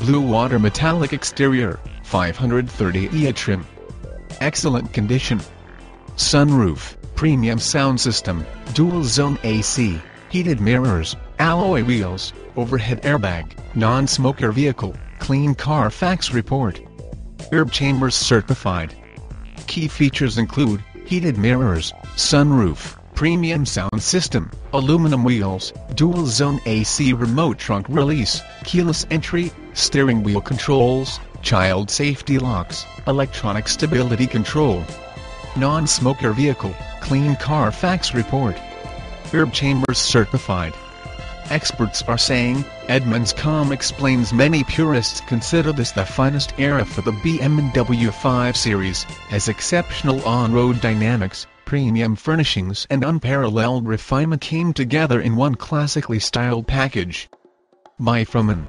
Blue water metallic exterior, 530 EA trim. Excellent condition. Sunroof, premium sound system, dual zone AC, heated mirrors, alloy wheels, overhead airbag, non-smoker vehicle, clean Carfax report. Herb Chambers certified. Key features include heated mirrors, sunroof, premium sound system, aluminum wheels, dual zone AC remote trunk release, keyless entry, steering wheel controls, child safety locks, electronic stability control. Non-smoker vehicle, clean Carfax report. Herb Chambers certified. Experts are saying, Edmunds.com explains many purists consider this the finest era for the BMW 5 Series, as exceptional on-road dynamics, premium furnishings and unparalleled refinement came together in one classically styled package. By Froman.